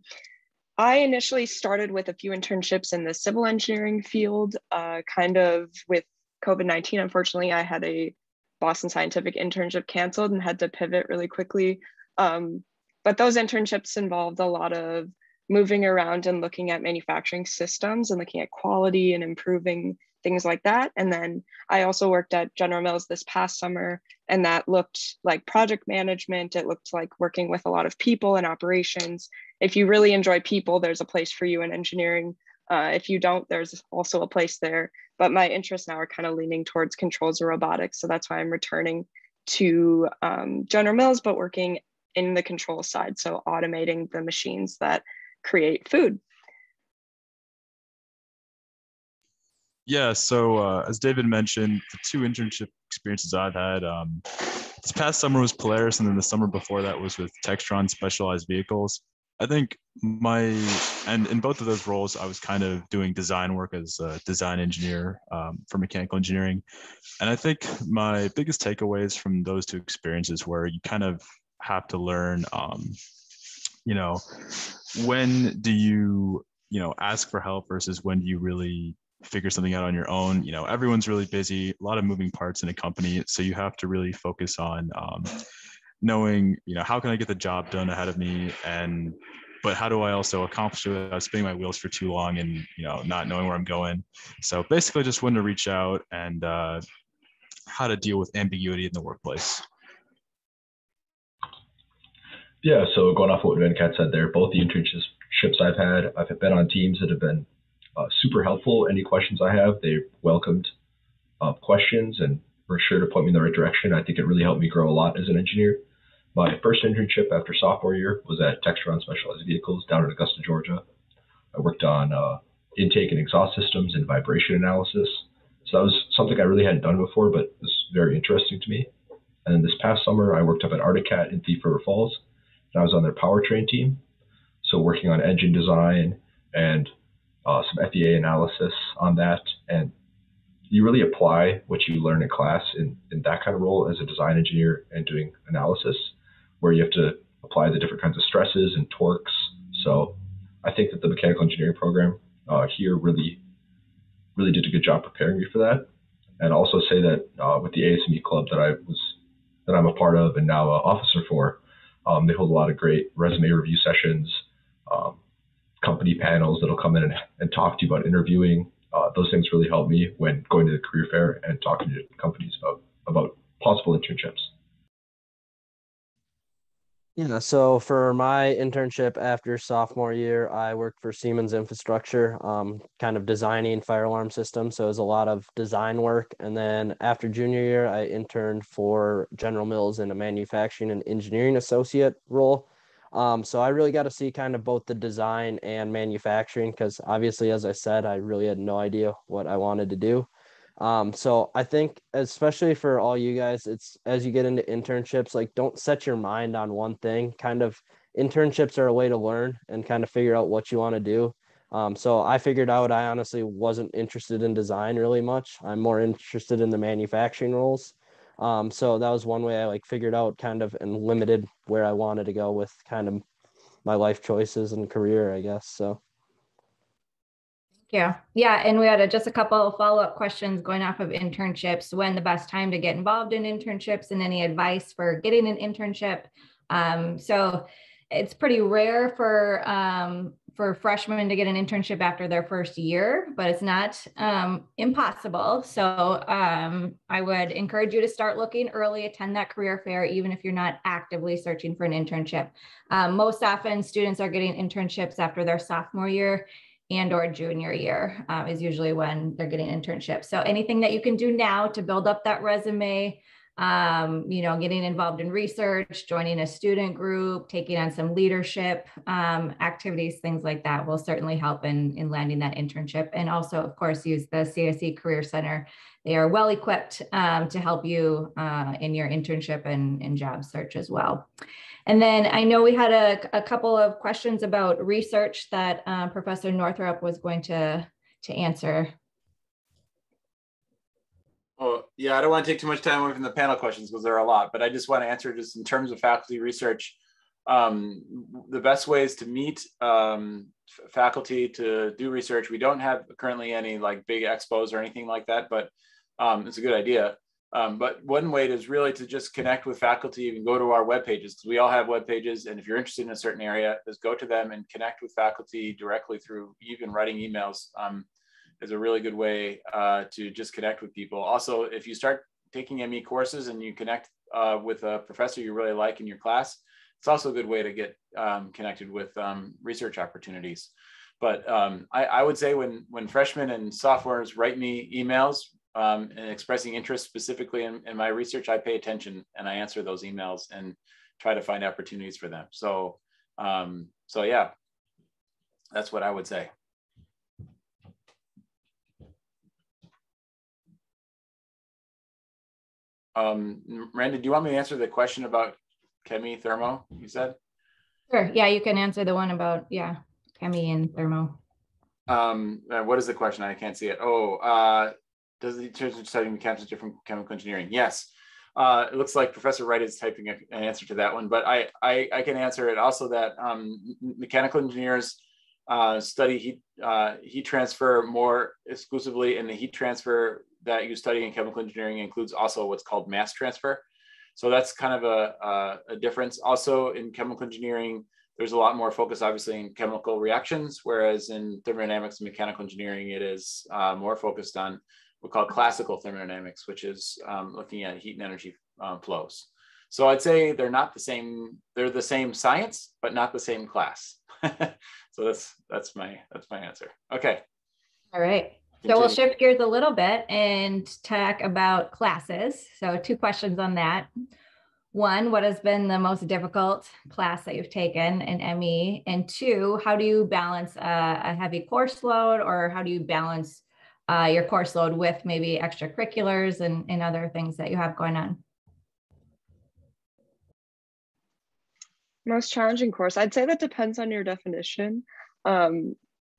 I initially started with a few internships in the civil engineering field, uh, kind of with COVID 19. Unfortunately, I had a Boston Scientific internship canceled and had to pivot really quickly. Um, but those internships involved a lot of moving around and looking at manufacturing systems and looking at quality and improving things like that. And then I also worked at General Mills this past summer, and that looked like project management. It looked like working with a lot of people and operations. If you really enjoy people, there's a place for you in engineering. Uh, if you don't, there's also a place there. But my interests now are kind of leaning towards controls and robotics. So that's why I'm returning to um, General Mills, but working in the control side. So automating the machines that create food. Yeah, so uh, as David mentioned, the two internship experiences I've had, um, this past summer was Polaris, and then the summer before that was with Textron Specialized Vehicles. I think my and in both of those roles, I was kind of doing design work as a design engineer um, for mechanical engineering, and I think my biggest takeaways from those two experiences were you kind of have to learn, um, you know, when do you you know ask for help versus when do you really figure something out on your own. You know, everyone's really busy, a lot of moving parts in a company. So you have to really focus on um, knowing, you know, how can I get the job done ahead of me and but how do I also accomplish it without spinning my wheels for too long and you know not knowing where I'm going? So basically, just when to reach out and uh, how to deal with ambiguity in the workplace. Yeah, so going off what Venkat said there, both the internships I've had, I've been on teams that have been uh, super helpful. Any questions I have, they welcomed uh, questions and were sure to point me in the right direction. I think it really helped me grow a lot as an engineer. My first internship after sophomore year was at Textron Specialized Vehicles down in Augusta, Georgia. I worked on uh, intake and exhaust systems and vibration analysis. So that was something I really hadn't done before, but was very interesting to me. And then this past summer, I worked up at Arctic Cat in Thief River Falls, and I was on their powertrain team. So working on engine design and uh, some FEA analysis on that, and you really apply what you learn in class in, in that kind of role as a design engineer and doing analysis, where you have to apply the different kinds of stresses and torques. So I think that the mechanical engineering program uh, here really, really did a good job preparing me for that. And also say that uh, with the ASME club that I was, that I'm a part of and now an officer for, um, they hold a lot of great resume review sessions, um, company panels that'll come in and, and talk to you about interviewing. Uh, those things really help me when going to the career fair and talking to companies about about possible internships. Yeah, so for my internship after sophomore year, I worked for Siemens Infrastructure, um, kind of designing fire alarm systems. So it was a lot of design work. And then after junior year, I interned for General Mills in a manufacturing and engineering associate role. Um, so I really got to see kind of both the design and manufacturing because obviously, as I said, I really had no idea what I wanted to do. Um, so I think, especially for all you guys, it's as you get into internships, like don't set your mind on one thing. Kind of internships are a way to learn and kind of figure out what you want to do. Um, so I figured out I honestly wasn't interested in design really much. I'm more interested in the manufacturing roles. Um, so that was one way I like figured out kind of and limited where I wanted to go with kind of my life choices and career, I guess. So. Yeah, yeah, and we had a, just a couple of follow-up questions going off of internships. When the best time to get involved in internships, and any advice for getting an internship? Um, so it's pretty rare for um, for freshmen to get an internship after their first year, but it's not um, impossible. So um, I would encourage you to start looking early, attend that career fair, even if you're not actively searching for an internship. Um, most often, students are getting internships after their sophomore year and or junior year uh, is usually when they're getting internships. So anything that you can do now to build up that resume, um, you know, getting involved in research, joining a student group, taking on some leadership um, activities, things like that will certainly help in, in landing that internship. And also, of course, use the CSE Career Center. They are well equipped um, to help you uh, in your internship and, and job search as well. And then I know we had a, a couple of questions about research that uh, Professor Northrop was going to, to answer. Yeah, I don't want to take too much time away from the panel questions because there are a lot, but I just want to answer just in terms of faculty research. Um, the best ways to meet um, faculty to do research, we don't have currently any like big expos or anything like that, but um, it's a good idea. Um, but one way is really to just connect with faculty and go to our web pages because we all have web pages. And if you're interested in a certain area, just go to them and connect with faculty directly through even writing emails. Um, is a really good way uh, to just connect with people. Also, if you start taking ME courses and you connect uh, with a professor you really like in your class, it's also a good way to get um, connected with um, research opportunities. But um, I, I, would say when when freshmen and sophomores write me emails um, and expressing interest specifically in, in, my research, I pay attention and I answer those emails and try to find opportunities for them. So um, so yeah, that's what I would say. Um, Miranda, do you want me to answer the question about chemi thermo? You said. Sure. Yeah, you can answer the one about yeah, chemi and thermo. Um, uh, what is the question? I can't see it. Oh, uh, does the church studying mechanics different chemical engineering? Yes. Uh, it looks like Professor Wright is typing a, an answer to that one, but I, I, I can answer it also that um, mechanical engineers uh, study heat, uh, heat transfer more exclusively, and the heat transfer that you study in chemical engineering includes also what's called mass transfer. So that's kind of a, a, a difference. Also in chemical engineering, there's a lot more focus obviously in chemical reactions, whereas in thermodynamics and mechanical engineering, it is uh, more focused on we call classical thermodynamics, which is um, looking at heat and energy um, flows. So I'd say they're not the same. They're the same science, but not the same class. *laughs* so that's that's my that's my answer. Okay. All right. So we'll shift gears a little bit and talk about classes. So two questions on that. One, what has been the most difficult class that you've taken in ME? And two, how do you balance a, a heavy course load or how do you balance uh, your course load with maybe extracurriculars and, and other things that you have going on? Most challenging course, I'd say that depends on your definition. Um,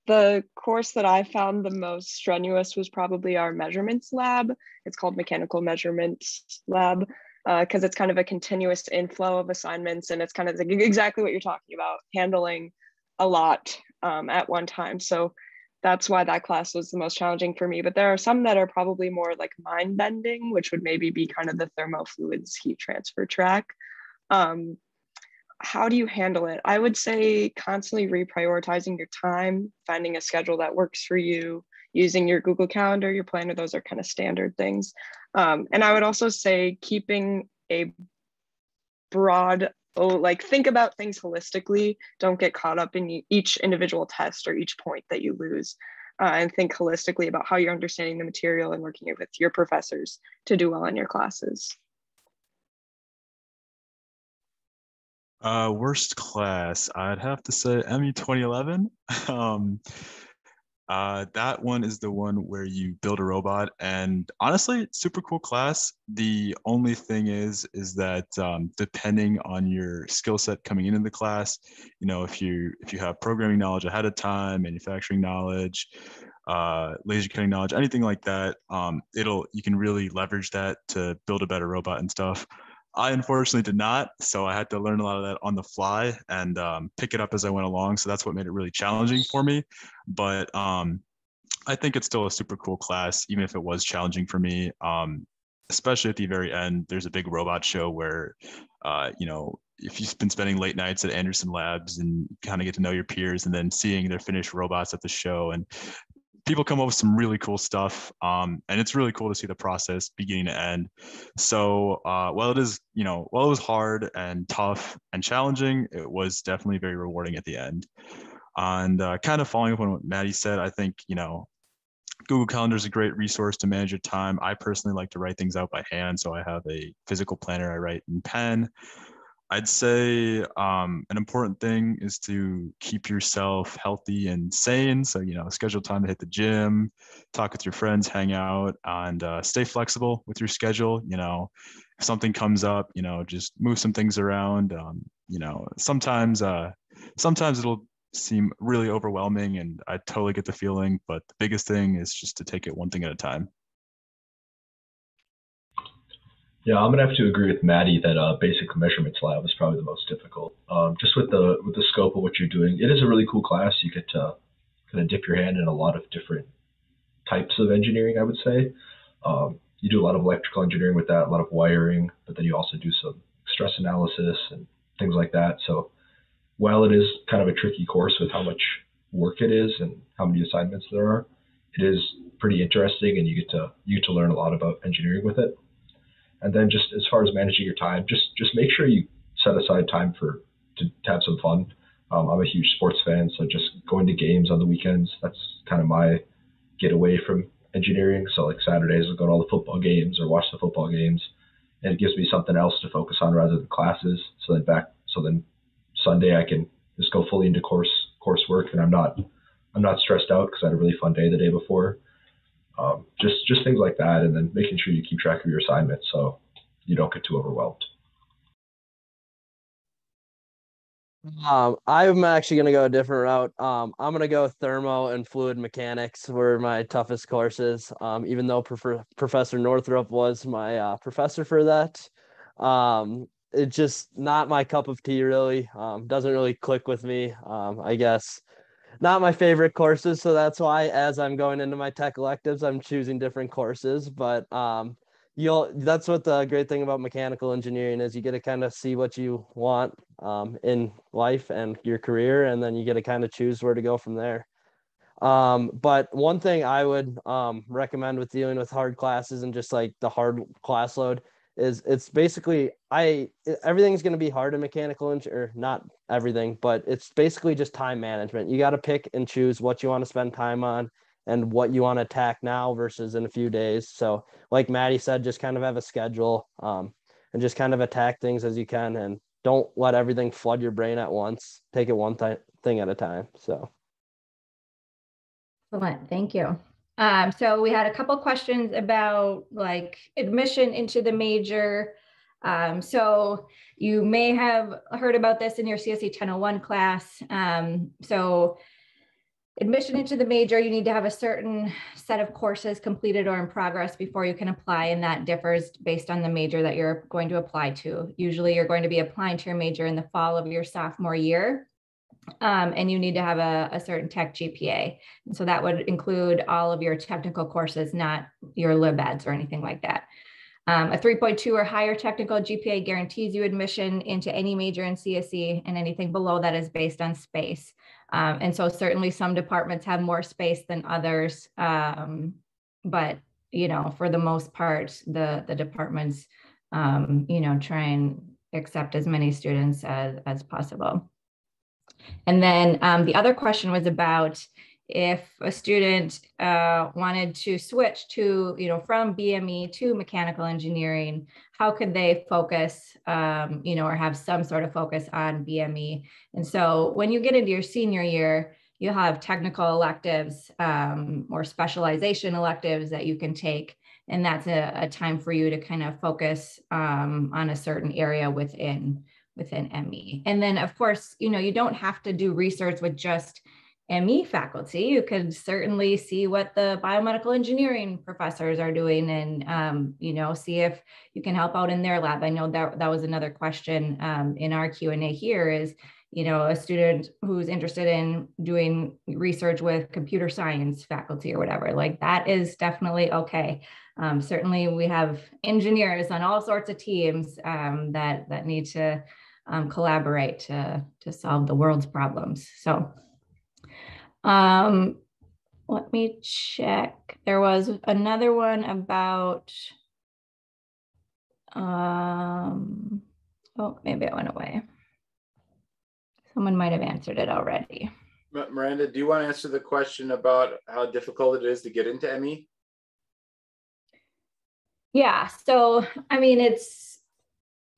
the course that I found the most strenuous was probably our measurements lab. It's called Mechanical Measurements Lab because uh, it's kind of a continuous inflow of assignments and it's kind of exactly what you're talking about, handling a lot um, at one time. So that's why that class was the most challenging for me. But there are some that are probably more like mind bending, which would maybe be kind of the thermofluids heat transfer track. Um, how do you handle it? I would say constantly reprioritizing your time, finding a schedule that works for you, using your Google Calendar, your planner, those are kind of standard things. Um, and I would also say keeping a broad oh, like think about things holistically. Don't get caught up in each individual test or each point that you lose. Uh, and think holistically about how you're understanding the material and working with your professors to do well in your classes. Uh, worst class, I'd have to say ME 2011. *laughs* um, uh, that one is the one where you build a robot, and honestly, super cool class. The only thing is, is that um, depending on your skill set coming into the class, you know, if you if you have programming knowledge ahead of time, manufacturing knowledge, uh, laser cutting knowledge, anything like that, um, it'll you can really leverage that to build a better robot and stuff. I unfortunately did not, so I had to learn a lot of that on the fly and um, pick it up as I went along. So that's what made it really challenging for me. But um, I think it's still a super cool class, even if it was challenging for me. Um, especially at the very end, there's a big robot show where, uh, you know, if you've been spending late nights at Anderson Labs and kind of get to know your peers, and then seeing their finished robots at the show, and people come up with some really cool stuff um, and it's really cool to see the process beginning to end. So uh, while it is you know while it was hard and tough and challenging it was definitely very rewarding at the end. And uh, kind of following up on what maddie said i think you know google calendar is a great resource to manage your time. I personally like to write things out by hand. So i have a physical planner i write in pen I'd say um, an important thing is to keep yourself healthy and sane. So, you know, schedule time to hit the gym, talk with your friends, hang out, and uh, stay flexible with your schedule. You know, if something comes up, you know, just move some things around. Um, you know, sometimes, uh, sometimes it'll seem really overwhelming, and I totally get the feeling. But the biggest thing is just to take it one thing at a time. Yeah, I'm gonna have to agree with Maddie that uh, basic measurements lab is probably the most difficult. Um, just with the with the scope of what you're doing, it is a really cool class. You get to kind of dip your hand in a lot of different types of engineering. I would say um, you do a lot of electrical engineering with that, a lot of wiring, but then you also do some stress analysis and things like that. So while it is kind of a tricky course with how much work it is and how many assignments there are, it is pretty interesting, and you get to you get to learn a lot about engineering with it. And then just as far as managing your time, just just make sure you set aside time for to, to have some fun. Um, I'm a huge sports fan, so just going to games on the weekends, that's kind of my getaway from engineering. So like Saturdays, I'll go to all the football games or watch the football games, and it gives me something else to focus on rather than classes. So then back, so then Sunday I can just go fully into course coursework, and I'm not I'm not stressed out because I had a really fun day the day before. Um, just just things like that, and then making sure you keep track of your assignments so you don't get too overwhelmed. Um, I'm actually gonna go a different route. Um, I'm gonna go thermo and fluid mechanics were my toughest courses. Um, even though Prof- Professor Northrop was my uh, professor for that, um, it's just not my cup of tea. Really, um, doesn't really click with me. Um, I guess not my favorite courses. So that's why as I'm going into my tech electives, I'm choosing different courses. But um, you'll that's what the great thing about mechanical engineering is you get to kind of see what you want um, in life and your career, and then you get to kind of choose where to go from there. Um, but one thing I would um, recommend with dealing with hard classes and just like the hard class load is it's basically I everything's going to be hard in mechanical or not everything, but it's basically just time management. You got to pick and choose what you want to spend time on and what you want to attack now versus in a few days. So, like Maddie said, just kind of have a schedule um, and just kind of attack things as you can and don't let everything flood your brain at once. Take it one th- thing at a time. So, excellent. Thank you. Um, so we had a couple questions about like admission into the major. Um, so you may have heard about this in your CSE 1001 class. Um, so admission into the major, you need to have a certain set of courses completed or in progress before you can apply, and that differs based on the major that you're going to apply to. Usually you're going to be applying to your major in the fall of your sophomore year um, and you need to have a, a, certain tech GPA. So that would include all of your technical courses, not your lib eds or anything like that. Um, a 3.2 or higher technical GPA guarantees you admission into any major in CSE, and anything below that is based on space. Um, and so certainly some departments have more space than others, um, but you know, for the most part, the the departments, um, you know, try and accept as many students as as possible. And then um, the other question was about if a student uh, wanted to switch to, you know, from BME to mechanical engineering, how could they focus, um, you know, or have some sort of focus on BME? And so when you get into your senior year, you'll have technical electives um, or specialization electives that you can take. And that's a, a time for you to kind of focus um, on a certain area within within ME. And then, of course, you know, you don't have to do research with just ME faculty. You could certainly see what the biomedical engineering professors are doing and, um, you know, see if you can help out in their lab. I know that that was another question um, in our Q&A here is, you know, a student who's interested in doing research with computer science faculty or whatever, like that is definitely okay. Um, certainly we have engineers on all sorts of teams um, that, that need to um, collaborate to, to solve the world's problems. So um, let me check. There was another one about, um, oh, maybe it went away. Someone might have answered it already. Miranda, do you want to answer the question about how difficult it is to get into ME? Yeah, so I mean, it's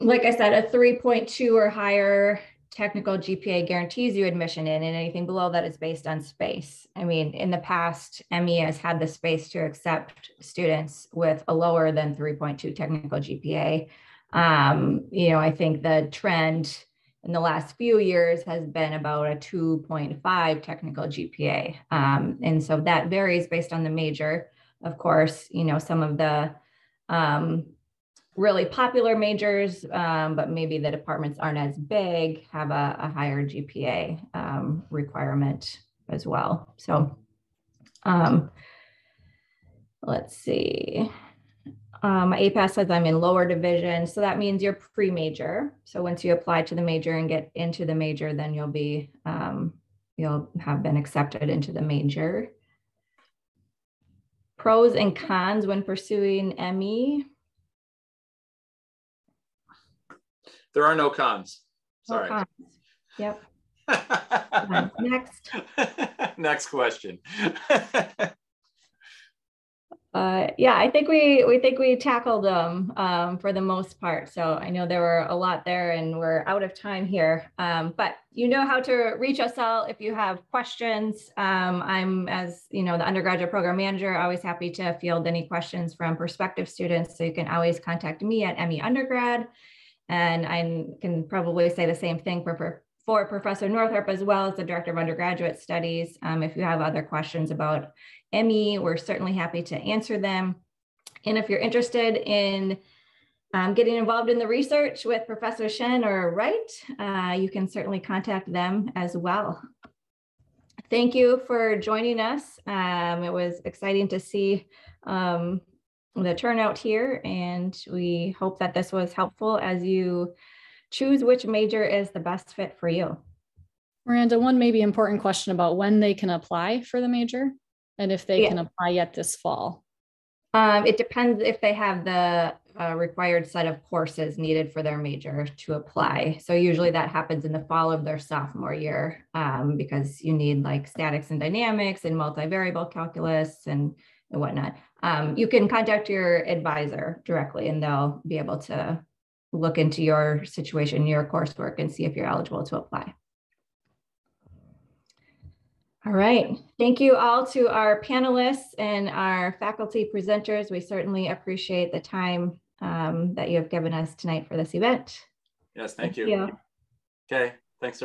like I said, a 3.2 or higher technical GPA guarantees you admission in, and anything below that is based on space. I mean, in the past, ME has had the space to accept students with a lower than 3.2 technical GPA. Um, you know, I think the trend in the last few years has been about a 2.5 technical GPA. Um, and so that varies based on the major. Of course, you know, some of the um, really popular majors, um, but maybe the departments aren't as big, have a, a higher GPA um, requirement as well. So um, let's see. Um, APAS says I'm in lower division. So that means you're pre-major. So once you apply to the major and get into the major, then you'll be, um, you'll have been accepted into the major. Pros and cons when pursuing ME. There are no cons. Sorry. No cons. Yep. *laughs* Next. Next question. *laughs* uh, yeah, I think we we think we tackled them um, for the most part. So I know there were a lot there, and we're out of time here. Um, but you know how to reach us all if you have questions. Um, I'm as you know the undergraduate program manager, always happy to field any questions from prospective students. So you can always contact me at ME Undergrad and I can probably say the same thing for, for Professor Northrop as well as the Director of Undergraduate Studies. Um, if you have other questions about ME, we're certainly happy to answer them. And if you're interested in um, getting involved in the research with Professor Shen or Wright, uh, you can certainly contact them as well. thank you for joining us. Um, it was exciting to see um, the turnout here, and we hope that this was helpful as you choose which major is the best fit for you. Miranda, one maybe important question about when they can apply for the major and if they Yeah. can apply yet this fall. Um, it depends if they have the uh, required set of courses needed for their major to apply. So usually that happens in the fall of their sophomore year um, because you need like statics and dynamics and multivariable calculus and, and whatnot. Um, you can contact your advisor directly and they'll be able to look into your situation, your coursework, and see if you're eligible to apply. All right. Thank you all to our panelists and our faculty presenters. We certainly appreciate the time um, that you have given us tonight for this event. Yes, thank you. Okay, thanks.